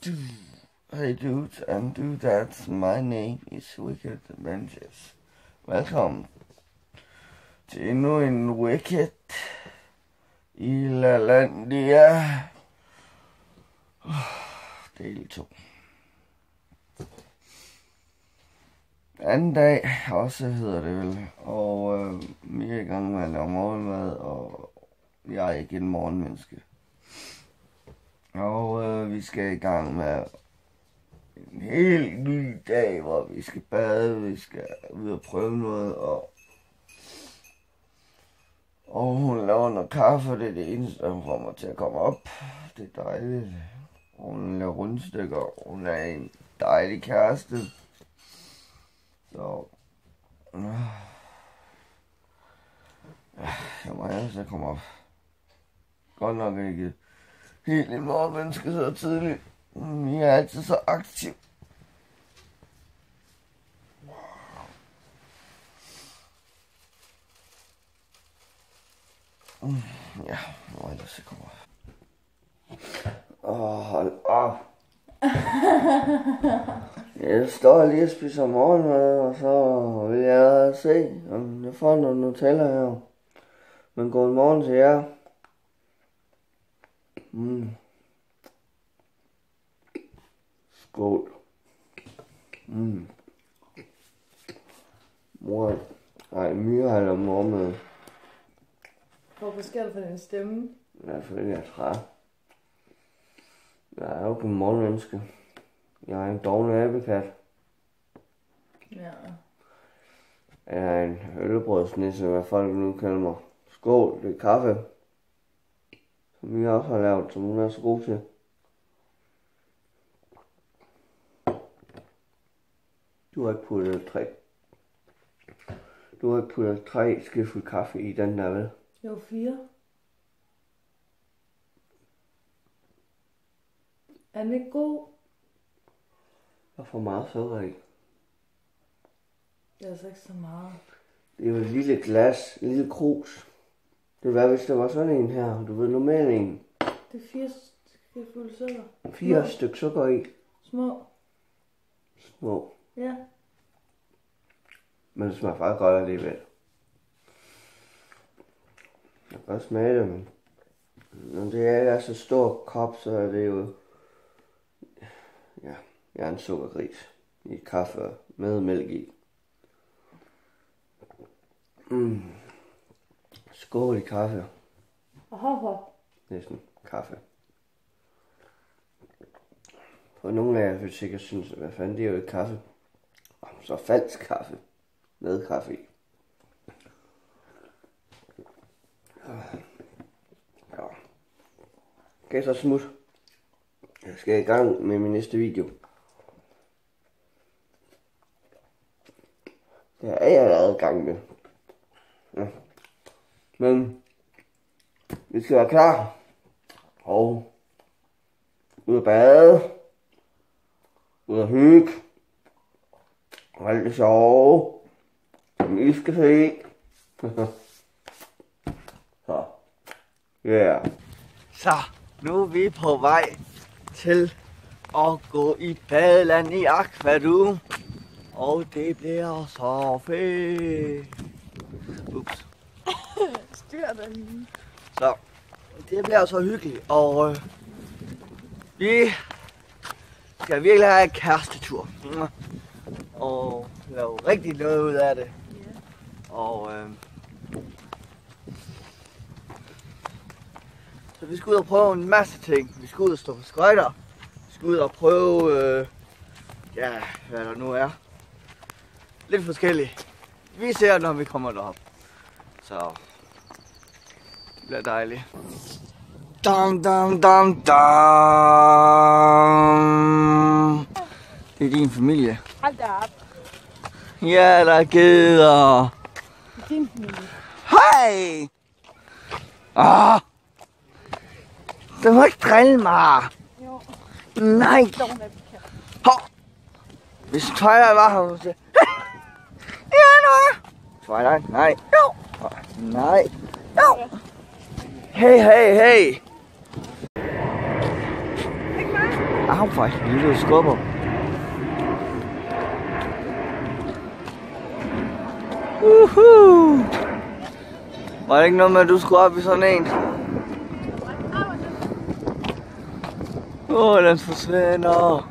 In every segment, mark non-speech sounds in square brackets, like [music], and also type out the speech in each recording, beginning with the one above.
do. Hey dudes and dudettes, my name is Wicked Avengers. Velkommen til endnu en Wicked i LaLandia. [sighs] Del 2. Anden dag også hedder det vel, og øh, vi er i gang med at lave morgenmad, og jeg er ikke en morgenmenneske. Og øh, vi skal i gang med en helt ny dag, hvor vi skal bade, vi skal ud og prøve noget, og, og hun laver noget kaffe, det er det eneste, hun får mig til at komme op. Det er dejligt. Hun laver rundstykker, hun er en dejlig kæreste. Så... Øh, jeg må altså komme op. Godt nok ikke helt en morgenmenneske så tidligt. Jeg er altid så aktiv. Ja, nu er ellers jeg kommer. Åh, oh, hold op. [laughs] Jeg står lige og spiser morgenmad, og så vil jeg se, om jeg får noget Nutella her. Men god morgen til jer. Mm. Skål. Mm. Mor, nej, Myre har lavet morgenmad. Hvorfor sker det for din stemme? Er fordi, jeg er træt. Jeg er jo ikke en morgenmenneske. Jeg er en doven abekat. Ja. Jeg er en øllebrødsnisse, hvad folk nu kalder mig. Skål, det er kaffe. Som hun er så god til. Du har ikke puttet tre. Du har ikke puttet tre skefuld kaffe i den der, vel? Jo, fire. Er den ikke god? Er for meget sukker i. Det er altså ikke så meget. Det er jo et lille glas, en lille krus. Det var, hvis der var sådan en her, du ved, normal en. Det er fire skefulde sukker. Fire Små. stykker sukker i. Små. Små. Ja. Men det smager faktisk godt alligevel. Jeg kan godt smage det, men når det er, er så stor kop, så er det jo... Ja, jeg er en sukkergris i kaffe med mælk i. Mm. Skål i kaffe. Og hopper. Næsten kaffe. For nogle af jer vil sikkert synes, hvad fanden, det er jo ikke kaffe. Så falsk kaffe. Med kaffe i. Ja. Kan jeg så smut? Jeg skal i gang med min næste video. Det er jeg allerede i gang med. Ja. Men vi skal være klar. Og ud at bade. Ud at hygge. Og alt det sjove. Som I skal se. [laughs] Så. Ja. Yeah. Så, nu er vi på vej til at gå i badeland i Aquadu. Og det bliver så fedt. Ups dyr derinde. Så, det bliver så hyggeligt, og øh, vi skal virkelig have en kærestetur. Og lave rigtig noget ud af det. Og øh, så vi skal ud og prøve en masse ting. Vi skal ud og stå på skøjter. Vi skal ud og prøve, øh, ja, hvad der nu er. Lidt forskelligt. Vi ser, når vi kommer derop. Så bliver dejligt. Dum, dum, dum, dum. Det er din familie. Hold da op. Ja, der er geder. Din familie. Hej! Ah! Du må ikke drille mig. Jo. Nej. Hov. Hvis Twilight var her, så... Ja, nu. Twilight, nej. Jo. Nej. Jo. Hey, hey, hey. Au, for helvede, skubber. Uhu. Var det ikke noget med, at du skulle op i sådan en? Åh, oh, den forsvinder.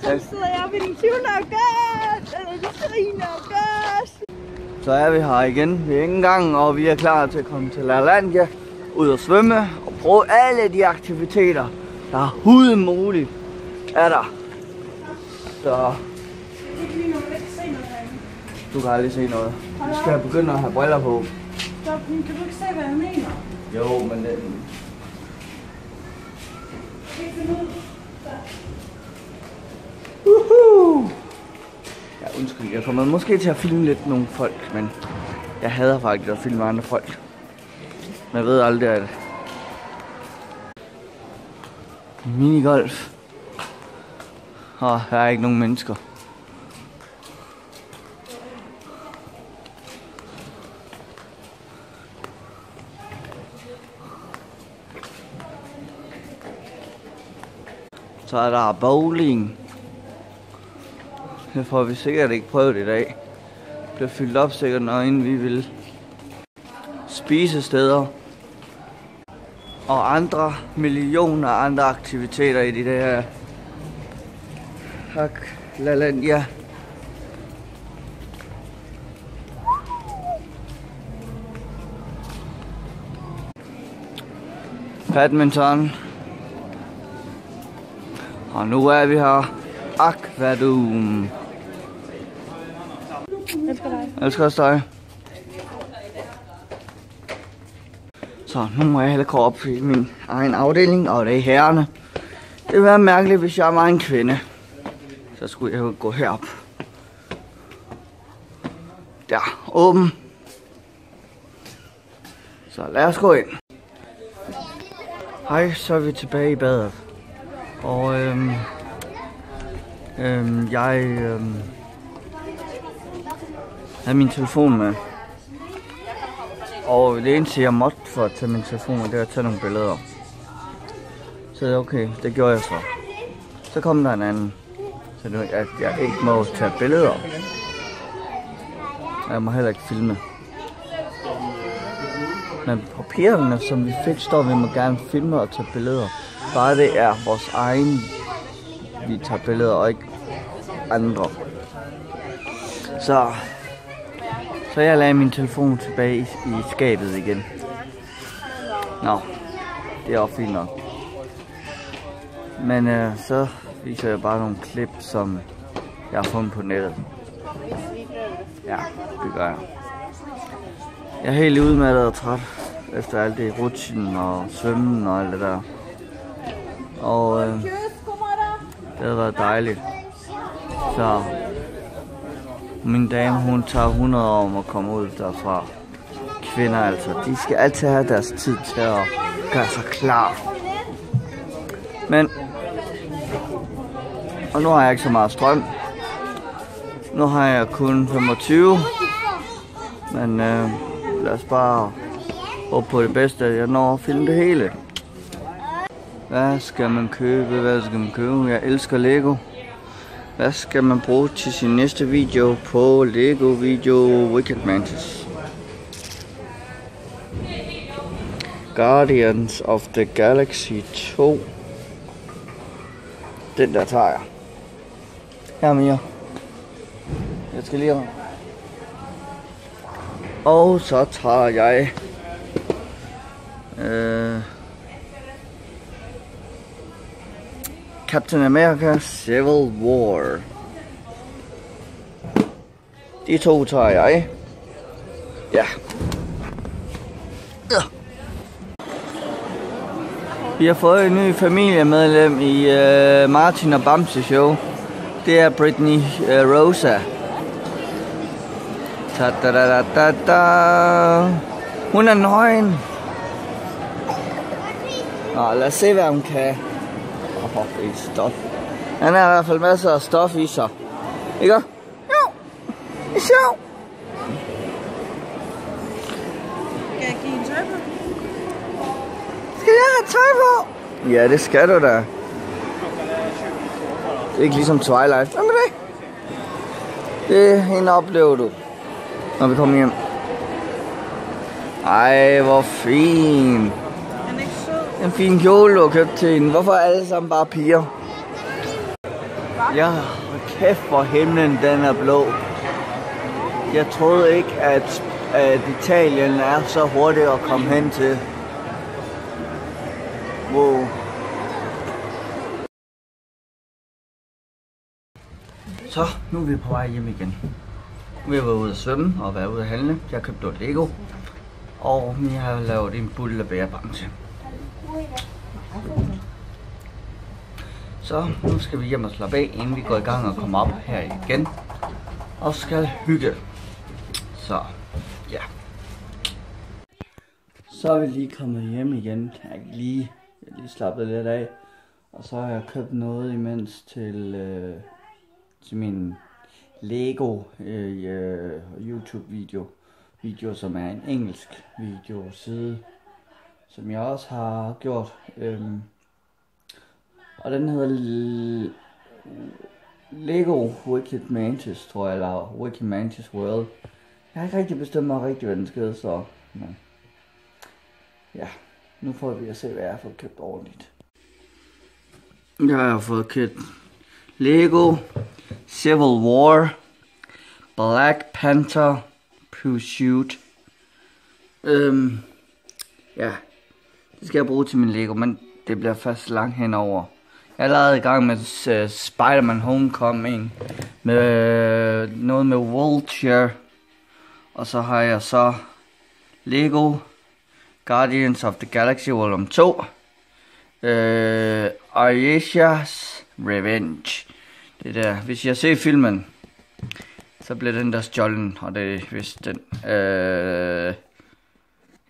Så sidder jeg ved den 20. august, eller den 3. august. Så er vi her igen. Ikke engang, og vi er klar til at komme til LaLandia, ud og svømme og prøve alle de aktiviteter, der er huden muligt, er der. Så du kan aldrig se noget. Vi skal begynde at have briller på. Stop, kan du ikke se, hvad jeg mener? Jo, men det... Uhu! Undskyld, jeg kommer måske til at filme lidt nogle folk, men jeg hader faktisk at filme andre folk. Men jeg ved aldrig, at minigolf. Og der er ikke nogen mennesker. Så er der bowling. Det får vi sikkert ikke prøvet i dag. Det bliver fyldt op sikkert, når inden vi vil spise steder. Og andre millioner andre aktiviteter i det her. Tak, LaLandia. Badminton. Og nu er vi her. Aquadum. Elsker elsker også dig. Så nu må jeg heller gå op i min egen afdeling, og det er herrerne. Det ville være mærkeligt, hvis jeg var en kvinde. Så skulle jeg jo gå herop. Der, åben. Så lad os gå ind. Hej, så er vi tilbage i badet. Og øhm, øhm, jeg øhm, havde min telefon med. Og det eneste jeg måtte for at tage min telefon med, det var at tage nogle billeder. Så okay, det gjorde jeg så. Så kom der en anden. Så nu, jeg, at jeg ikke må tage billeder. Og jeg må heller ikke filme. Men papirerne, som vi fik, står, vi må gerne filme og tage billeder. Bare det er vores egen, vi tager billeder, og ikke andre. Så, så jeg lagde min telefon tilbage i, i skabet igen. Nå, det er også fint nok. Men øh, så viser jeg bare nogle klip, som jeg har fundet på nettet. Ja, det gør jeg. Jeg er helt udmattet og træt efter alt det rutschen og svømmen og alt det der. Og øh, det har været dejligt. Så min dame, hun tager 100 år om at komme ud derfra. Kvinder altså, de skal altid have deres tid til at gøre sig klar. Men, og nu har jeg ikke så meget strøm. Nu har jeg kun 25. Men øh, lad os bare håbe på det bedste, at jeg når at filme det hele. Hvad skal man købe? Hvad skal man købe? Jeg elsker Lego. Hvad skal man bruge til sin næste video på Lego Video Wicked Mantis? Guardians of the Galaxy 2. Den der tager jeg. Her mere. Jeg skal lige have. Og så tager jeg øh, Captain America Civil War. De to tager jeg. Ja. ja. Vi har fået en ny familiemedlem i uh, Martin og Bamse show. Det er Britney uh, Rosa. Ta -da -da -da -da. Hun er nøgen. Nå, lad os se, hvad hun kan. Det er stof. Han har i hvert fald masser af stof i sig. Ikke? Jo. Det er sjovt. Skal jeg give en tøj på? Skal jeg have tøj på? Ja, det skal du da. Ikke ligesom Twilight. Hvad med det? Det en oplever du, når vi kommer hjem. Ej, hvor fin. En fin kjole, du har købt til hende. Hvorfor er alle sammen bare piger? Ja, hvor kæft, hvor himlen den er blå. Jeg troede ikke, at, at Italien er så hurtigt at komme hen til. Wow. Så, nu er vi på vej hjem igen. Vi har været ude at svømme og været ude at handle. Jeg har købt noget Lego. Og vi har lavet en bulle bærebamse. Så nu skal vi hjem og slappe af, inden vi går i gang og kommer op her igen. Og skal hygge. Så, ja. Så er vi lige kommet hjem igen. Jeg er lige, jeg er lige slappet lidt af. Og så har jeg købt noget imens til, øh, til min Lego øh, øh YouTube-video. Video, som er en engelsk video side, som jeg også har gjort. Øhm, og den hedder L- Lego Wicked Mantis, tror jeg, eller Wicked Mantis World. Jeg har ikke rigtig bestemt mig rigtig, hvad den skal hedde, så... Men, ja, nu får vi at se, hvad jeg har fået købt ordentligt. Jeg har fået købt Lego Civil War Black Panther Pursuit. Øhm, ja, det skal jeg bruge til min Lego, men det bliver først langt henover. Jeg er allerede i gang med uh, Spider-Man Homecoming, med uh, noget med Vulture, og så har jeg så Lego Guardians of the Galaxy Volume 2, uh, øh, Ayesha's Revenge. Det der, hvis jeg ser filmen, så bliver den der stjålen, og det er vist den. Øh,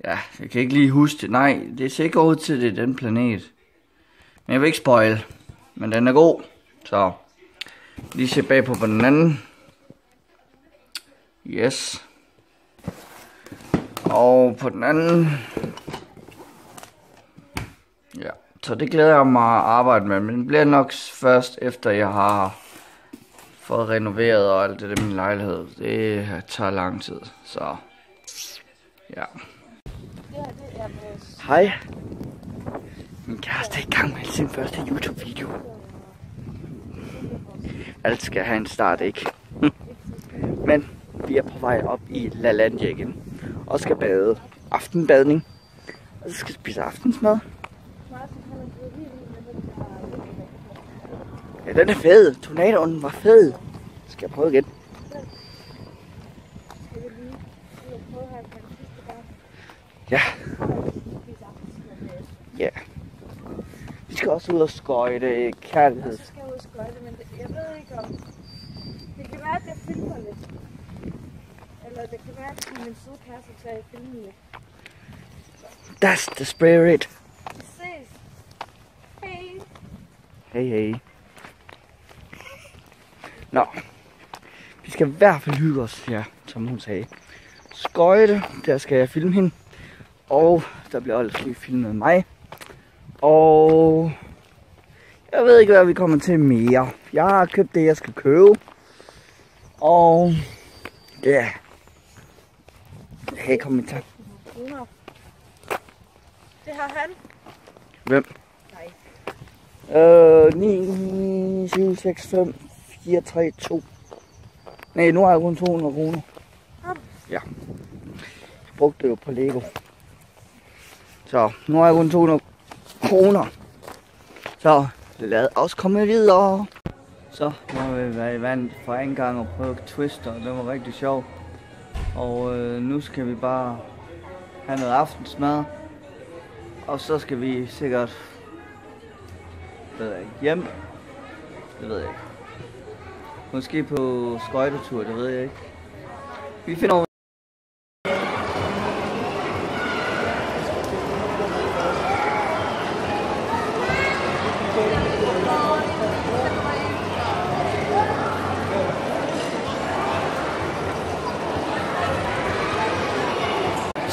ja, jeg kan ikke lige huske det. Nej, det ser ikke ud til, det den planet. Men jeg vil ikke spoil. Men den er god. Så lige se bag på den anden. Yes. Og på den anden. Ja, så det glæder jeg mig at arbejde med. Men det bliver nok først efter jeg har fået renoveret og alt det der min lejlighed. Det tager lang tid, så ja. Hej. Min kæreste er i gang med sin første YouTube-video. Alt skal have en start, ikke? [laughs] Men vi er på vej op i La Landia igen. Og skal bade. Aftenbadning. Og så skal vi spise aftensmad. Ja, den er fed. Tornadoen var fed. Skal jeg prøve igen? Ja. Ja. Vi skal også ud og skøjte kærlighed. Så skal jeg ud og skøjte, men det, jeg ved ikke om... Det kan være, at jeg filmer lidt. Eller det kan være, at min søde kæreste tager jeg filmer lidt. That's the spirit. Vi ses. Hej. Hey, hey. Nå. Vi skal i hvert fald hygge os, ja, som hun sagde. Skøjte, der skal jeg filme hende. Og der bliver også lige filmet mig. Og jeg ved ikke, hvad vi kommer til mere. Jeg har købt det, jeg skal købe. Og ja. Hey, kom i tak. Det har han. Hvem? Nej. Øh, 9, 7, 6, 5, 4, 3, 2. Nej, nu har jeg kun 200 kroner. Ja. Jeg brugte det jo på Lego. Så, nu har jeg kun 200 kroner. Så, lad os komme videre. Så, nu har vi været i vand for en gang og prøvet twister. Det var rigtig sjovt. Og øh, nu skal vi bare have noget aftensmad. Og så skal vi sikkert ved jeg ikke, hjem. Det ved jeg ikke. Måske på skøjtetur, det ved jeg ikke. Vi finder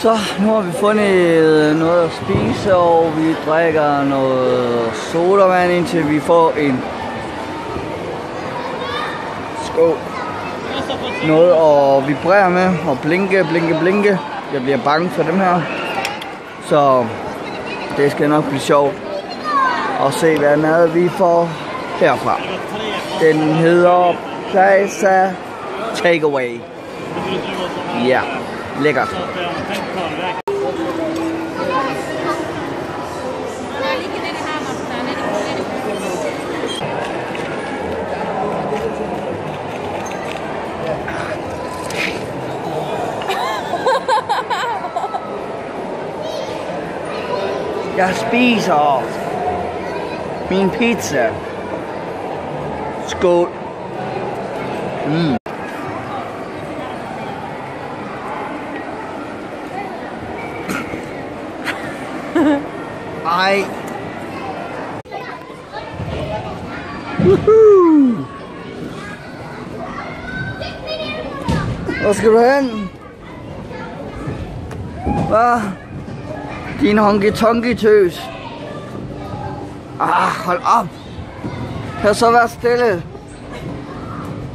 Så nu har vi fundet noget at spise, og vi drikker noget sodavand, indtil vi får en Skål. Noget at vibrere med og blinke, blinke, blinke. Jeg bliver bange for dem her. Så det skal nok blive sjovt at se, hvad mad vi får herfra. Den hedder Plaza Takeaway. Ja, lækkert. Jeg spiser min pizza. Skål. Mm. Skal du hen? Hvad? Din honky tonky tøs. Ah, hold op. Kan så være stille?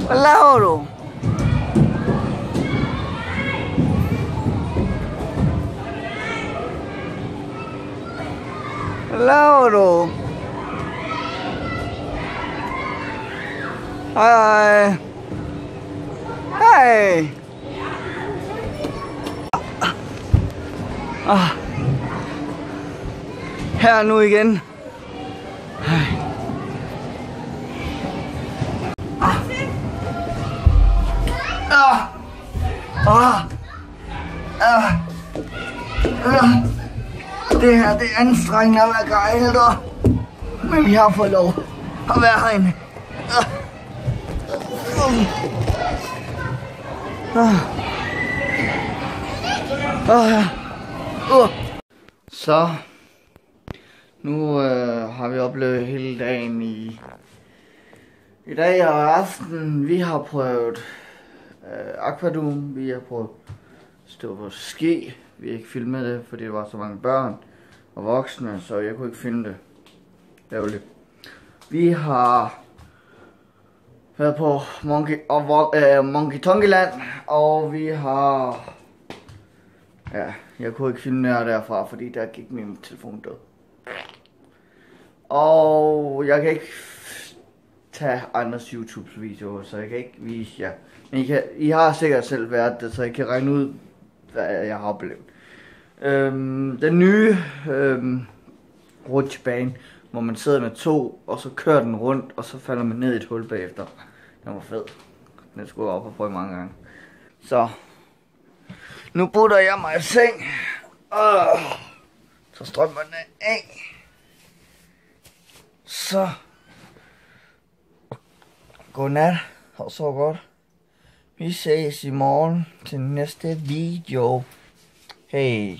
Hvad laver du? Hvad laver du? Hej, hej. Hej. Ah. Her nu igen. Ah. Ah. Ah. Ah. Det her, det er anstrengende at være guide, Men vi har fået lov at være herinde. Ah. Ah. Ah. ah. Uh. Så nu øh, har vi oplevet hele dagen i i dag og aften. Vi har prøvet øh, Aquadum, vi har prøvet stå på ski. Vi har ikke filmet det, fordi der var så mange børn og voksne, så jeg kunne ikke filme det. Ærgerligt. Vi har været på Monkey, og, øh, Monkey Tonkyland, og vi har... Ja, jeg kunne ikke filme nær derfra, fordi der gik min telefon død. Og jeg kan ikke tage andres YouTube-videoer, så jeg kan ikke vise jer. Men I, kan, I har sikkert selv været det, så I kan regne ud, hvad jeg har oplevet. Øhm, den nye øhm, rutsjebane, hvor man sidder med to, og så kører den rundt, og så falder man ned i et hul bagefter. Den var fed. Den skulle jeg op og prøve mange gange. Så, nu putter jeg mig i seng. Og så strømmerne af. Så, godnat og så godt. Vi ses i morgen til næste video. Hey.